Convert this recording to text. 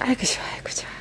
아이고 좋아, 아이고 좋아.